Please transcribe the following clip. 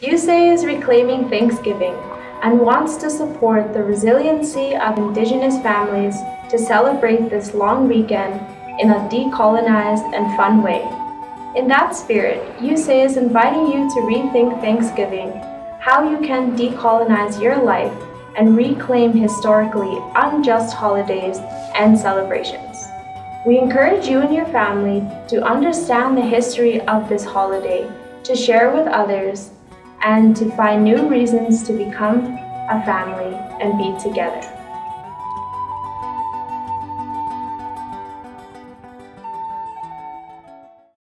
USAY is reclaiming Thanksgiving and wants to support the resiliency of Indigenous families to celebrate this long weekend in a decolonized and fun way. In that spirit, USAY is inviting you to rethink Thanksgiving, how you can decolonize your life and reclaim historically unjust holidays and celebrations. We encourage you and your family to understand the history of this holiday, to share with others, and to find new reasons to become a family and be together.